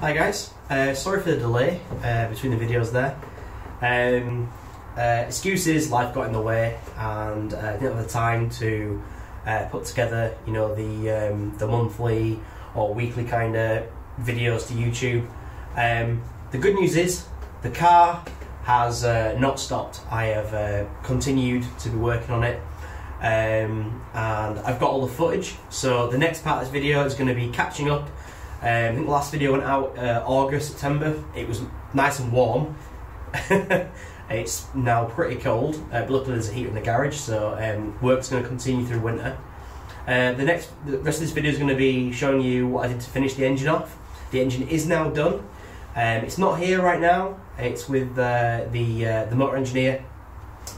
Hi guys, uh, sorry for the delay uh, between the videos there. Um, uh, excuses, life got in the way, and uh, didn't have the time to uh, put together, you know, the um, the monthly or weekly kind of videos to YouTube. Um, the good news is the car has uh, not stopped. I have uh, continued to be working on it. Um, and I've got all the footage. So the next part of this video is going to be catching up. Um, I think the last video went out uh, August, September. It was nice and warm. it's now pretty cold, uh, but luckily there's a heater in the garage, so um, work's going to continue through winter. Uh, the next, the rest of this video is going to be showing you what I did to finish the engine off. The engine is now done. Um, it's not here right now. It's with uh, the uh, the motor engineer.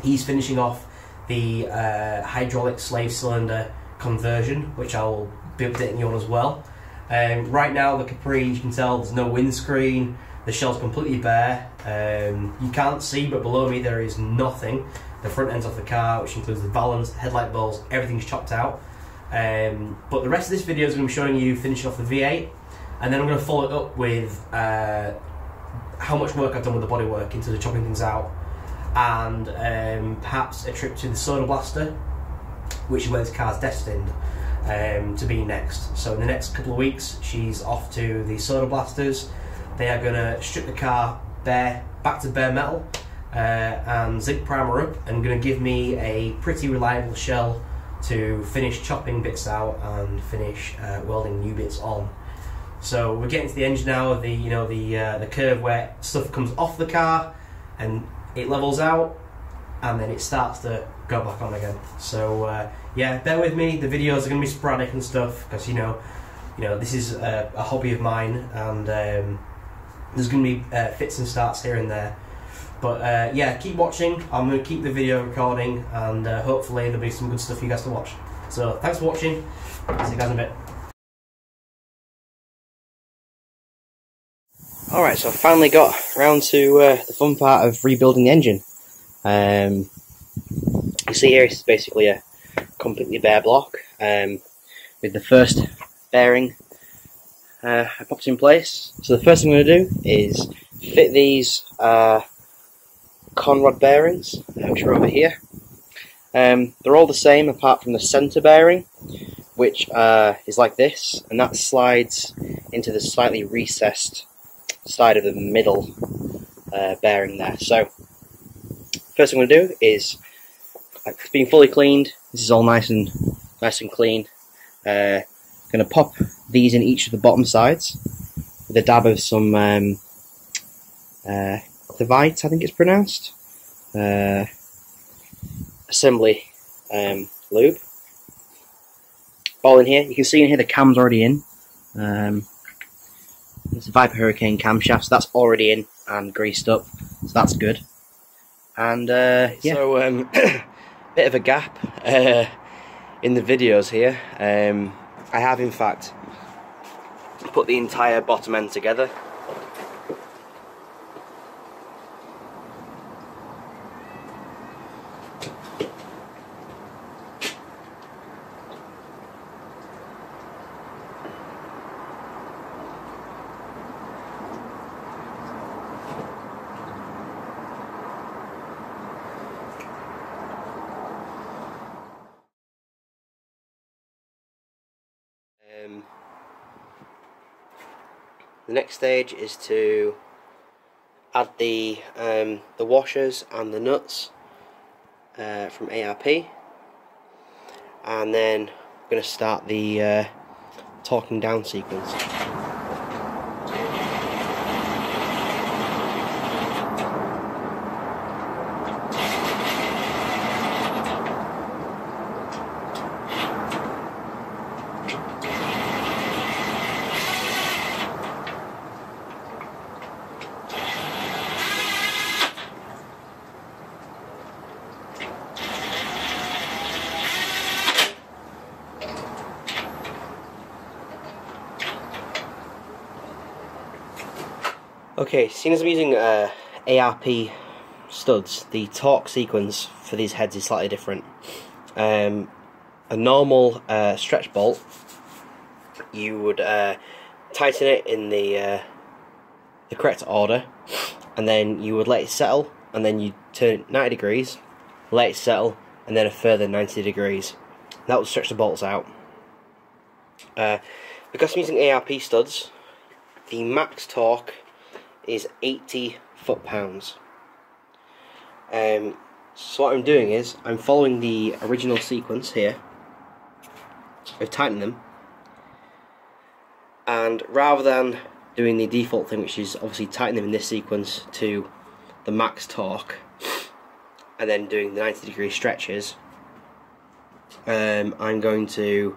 He's finishing off the uh, hydraulic slave cylinder conversion, which I'll be updating you on as well. Um, right now, the Capri, you can tell there's no windscreen. The shell's completely bare. Um, you can't see, but below me there is nothing. The front end's off the car, which includes the valance, headlight bulbs, everything's chopped out. Um, but the rest of this video is going to be showing you finishing off the V8, and then I'm going to follow it up with uh, how much work I've done with the bodywork into the chopping things out, and um, perhaps a trip to the Soda Blaster, which is where this car's destined um, to be next. So in the next couple of weeks, she's off to the Soda Blasters. They are going to strip the car bare, back to bare metal, uh, and zinc primer up, and going to give me a pretty reliable shell to finish chopping bits out and finish uh, welding new bits on. So we're getting to the engine now, the you know the uh, the curve where stuff comes off the car and it levels out, and then it starts to go back on again. So uh, yeah, bear with me. The videos are going to be sporadic and stuff because you know, you know this is a, a hobby of mine, and um, there's going to be uh, fits and starts here and there. But uh, yeah, keep watching. I'm going to keep the video recording, and uh, hopefully there'll be some good stuff for you guys to watch. So thanks for watching. See you guys in a bit. Alright, so I finally got round to uh, the fun part of rebuilding the engine. Um, you see here it's basically a completely bare block um, with the first bearing uh, I popped in place. So the first thing I'm going to do is fit these uh, conrod bearings, which are over here. Um, they're all the same apart from the centre bearing, which uh, is like this, and that slides into the slightly recessed side of the middle uh, bearing there. So, first thing I'm going to do is, it's been fully cleaned, this is all nice and nice and clean. Uh, going to pop these in each of the bottom sides with a dab of some um, uh, I think it's pronounced, uh, assembly um, lube. All in here. You can see in here the cam's already in. Um, it's a Viper Hurricane camshaft, so that's already in and greased up, so that's good. And uh, yeah. So um, bit of a gap uh, in the videos here. Um, I have in fact put the entire bottom end together Um, the next stage is to add the um, the washers and the nuts uh, from ARP and then we're going to start the uh, torquing down sequence. Okay, seeing as I'm using uh, ARP studs, the torque sequence for these heads is slightly different. Um, a normal uh, stretch bolt, you would uh, tighten it in the uh, the correct order, and then you would let it settle, and then you turn it 90 degrees, let it settle, and then a further 90 degrees. That would stretch the bolts out. Uh, because I'm using ARP studs, the max torque is 80 foot pounds. Um, so what I'm doing is I'm following the original sequence here of tightening them, and rather than doing the default thing, which is obviously tightening them in this sequence to the max torque, and then doing the 90 degree stretches, um, I'm going to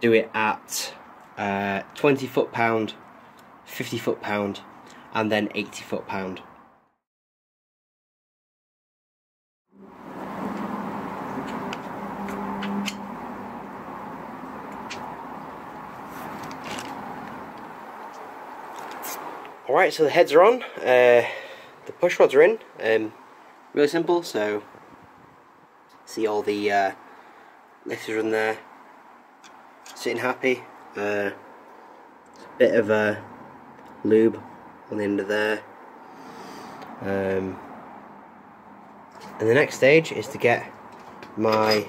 do it at uh, 20 foot pound, 50 foot pound, and then 80 foot pound. Alright, so the heads are on, uh, the push rods are in, um, really simple, so see all the uh, lifters in there, sitting happy, uh, bit of a lube on the end of there, um, and the next stage is to get my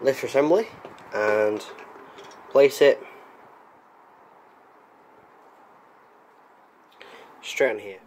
lifter assembly and place it straight on here.